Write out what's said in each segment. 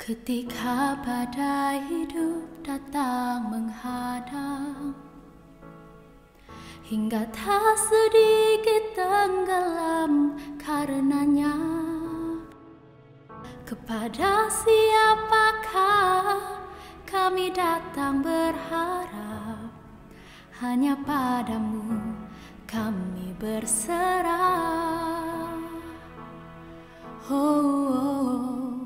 Ketika badai hidup datang menghadang Hingga tak sedikit tenggelam karenanya. Kepada siapakah kami datang berharap Hanya padamu kami berserah oh. oh.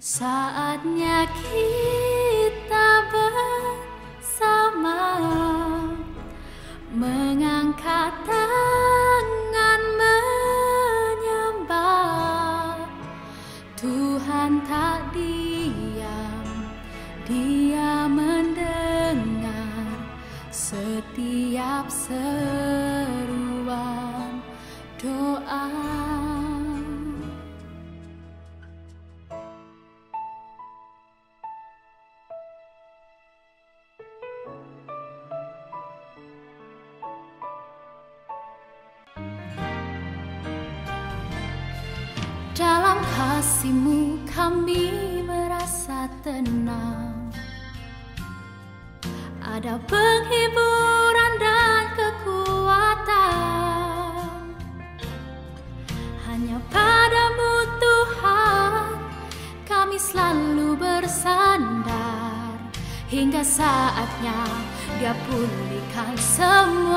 Saatnya kita bersama Mengangkat tangan menyembah Tuhan tak diam Dia mendengar Setiap seruan doa. Dalam kasihmu kami merasa tenang Ada penghiburan dan kekuatan. Hanya padamu Tuhan kami selalu bersandar. Hingga saatnya dia pulihkan semua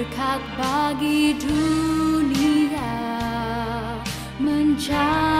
berkat bagi dunia menjadi